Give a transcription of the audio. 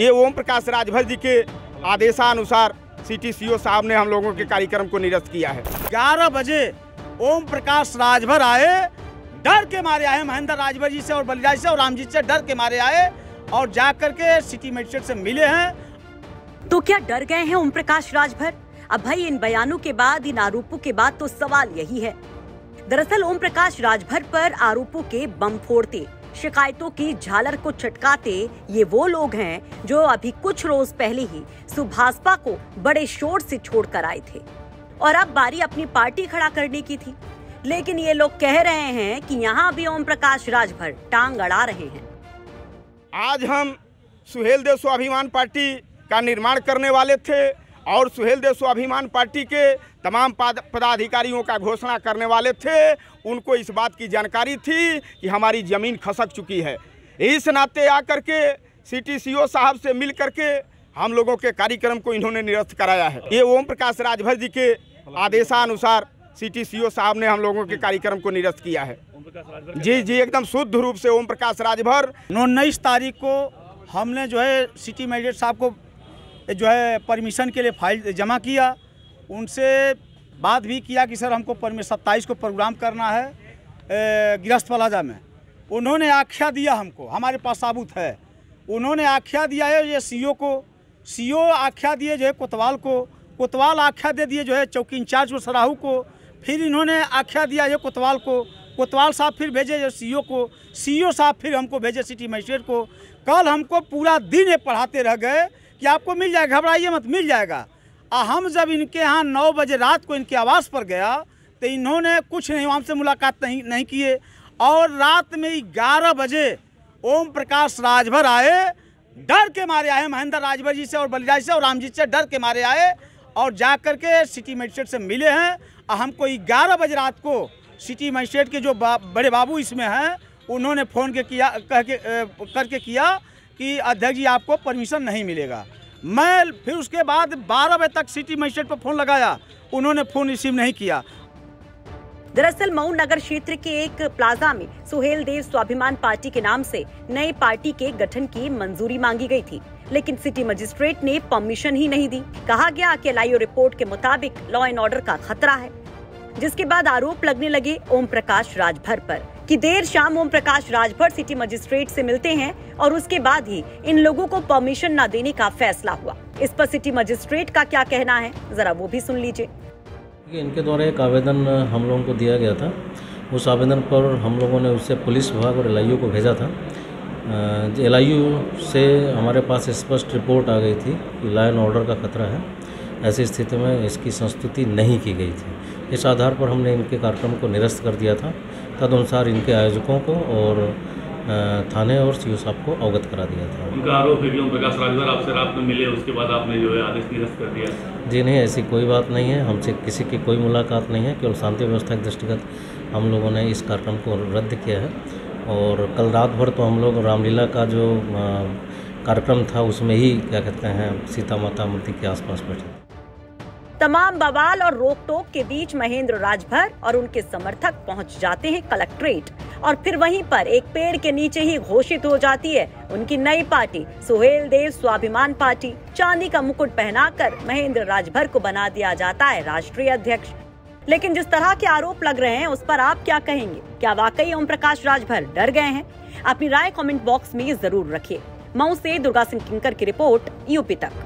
ये ओम प्रकाश राजभर जी के आदेशानुसार सिटी सीओ साहब ने हम लोगों के कार्यक्रम को निरस्त किया है। ग्यारह बजे ओम प्रकाश राजभर आए डर के मारे आए महेंद्र राजभर जी से और बलिराज से और राम जी से डर के मारे आए और जा करके सिटी मजिस्ट्रेट से मिले हैं। तो क्या डर गए हैं ओम प्रकाश राजभर? अब भाई इन बयानों के बाद इन आरोपों के बाद तो सवाल यही है। दरअसल ओम प्रकाश राजभर पर आरोपों के बम फोड़ते शिकायतों की झालर को चटकाते ये वो लोग हैं जो अभी कुछ रोज पहले ही सुभाषपा को बड़े शोर से छोड़कर आए थे। और अब बारी अपनी पार्टी खड़ा करने की थी। लेकिन ये लोग कह रहे हैं कि यहाँ भी ओम प्रकाश राजभर टांग अड़ा रहे हैं। आज हम सुहेल देव स्वाभिमान पार्टी का निर्माण करने वाले थे। और सुहेल देव स्वाभिमान पार्टी के तमाम पदाधिकारियों का घोषणा करने वाले थे। उनको इस बात की जानकारी थी कि हमारी ज़मीन खसक चुकी है। इस नाते आकर के सिटी सीओ साहब से मिल करके हम लोगों के कार्यक्रम को इन्होंने निरस्त कराया है। ये ओम प्रकाश राजभर जी के आदेशानुसार सिटी सीओ साहब ने हम लोगों के कार्यक्रम को निरस्त किया है। जी जी एकदम शुद्ध रूप से ओम प्रकाश राजभर। उन्नीस तारीख को हमने जो है सिटी मैजिस्ट्रेट साहब को जो है परमिशन के लिए फ़ाइल जमा किया। उनसे बात भी किया कि सर हमको परमिशन सत्ताईस को प्रोग्राम करना है गिरस्त प्लाजा में। उन्होंने आख्या दिया हमको, हमारे पास साबुत है। उन्होंने आख्या दिया है ये सीओ को सीओ आख्या दिए जो है कोतवाल को, कोतवाल आख्या दे दिए जो है चौकी इंचार्ज को, सराहू को, फिर इन्होंने आख्या दिया ये कोतवाल को, कोतवाल साहब फिर भेजे जो सीओ को सीओ साहब फिर हमको भेजे सिटी मजिस्ट्रेट को। कल हमको पूरा दिन ये पढ़ाते रह गए कि आपको मिल जाएगा, घबराइए मत, मिल जाएगा। आ, हम जब इनके यहाँ नौ बजे रात को इनके आवास पर गया तो इन्होंने कुछ नहीं हमसे मुलाकात नहीं नहीं किए। और रात में ग्यारह बजे ओम प्रकाश राजभर आए, डर के मारे आए, महेंद्र राजभर जी से और बलिराज से और राम जी से डर के मारे आए और जा करके सिटी मजिस्ट्रेट से मिले हैं। और हमको ग्यारह बजे रात को सिटी मजिस्ट्रेट के जो बड़े बाबू इसमें हैं, उन्होंने फ़ोन के किया, कह के करके किया कि अध्यक्ष जी, आपको परमिशन नहीं मिलेगा। मैं फिर उसके बाद 12 बजे तक सिटी मजिस्ट्रेट पर फ़ोन लगाया। उन्होंने फ़ोन रिसीव नहीं किया। दरअसल मऊ नगर क्षेत्र के एक प्लाजा में सुहेल देव स्वाभिमान पार्टी के नाम से नई पार्टी के गठन की मंजूरी मांगी गई थी। लेकिन सिटी मजिस्ट्रेट ने परमिशन ही नहीं दी। कहा गया कि एलआईओ रिपोर्ट के मुताबिक लॉ एंड ऑर्डर का खतरा है। जिसके बाद आरोप लगने लगे ओम प्रकाश राजभर पर। कि देर शाम ओम प्रकाश राजभर सिटी मजिस्ट्रेट से मिलते हैं और उसके बाद ही इन लोगों को परमिशन न देने का फैसला हुआ। इस पर सिटी मजिस्ट्रेट का क्या कहना है, जरा वो भी सुन लीजिए। इनके द्वारा एक आवेदन हम लोगों को दिया गया था। उस आवेदन पर हम लोगों ने उससे पुलिस विभाग और एलआईयू को भेजा था। एलआईयू से हमारे पास स्पष्ट रिपोर्ट आ गई थी कि लॉ एंड ऑर्डर का खतरा है। ऐसी स्थिति में इसकी संस्तुति नहीं की गई थी। इस आधार पर हमने इनके कार्यक्रम को निरस्त कर दिया था। तदनुसार इनके आयोजकों को और थाने और सीओ साहब को अवगत करा दिया था। उनका आरोप है कि ओम प्रकाश राजभर आपसे रात में मिले उसके बाद आपने जो है आदेश निरस्त कर दिया। जी नहीं ऐसी कोई बात नहीं है। हमसे किसी की कोई मुलाकात नहीं है केवल शांति व्यवस्था के दृष्टिगत हम लोगों ने इस कार्यक्रम को रद्द किया है। और कल रात भर तो हम लोग रामलीला का जो कार्यक्रम था उसमें ही क्या कहते हैं सीता माता मूर्ति के आसपास बैठे। तमाम बवाल और रोक टोक के बीच महेंद्र राजभर और उनके समर्थक पहुँच जाते हैं कलेक्ट्रेट। और फिर वहीं पर एक पेड़ के नीचे ही घोषित हो जाती है उनकी नई पार्टी सुहेल देव स्वाभिमान पार्टी। चांदी का मुकुट पहनाकर महेंद्र राजभर को बना दिया जाता है राष्ट्रीय अध्यक्ष। लेकिन जिस तरह के आरोप लग रहे हैं, उस पर आप क्या कहेंगे? क्या वाकई ओम प्रकाश राजभर डर गए हैं? अपनी राय कमेंट बॉक्स में ज़रूर रखिए। मऊ से दुर्गा सिंह किंकर की रिपोर्ट, यूपी तक।